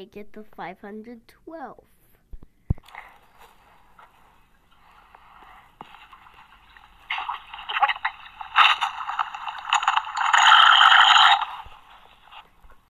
make it to 512.